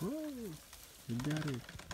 Whoa, you got it.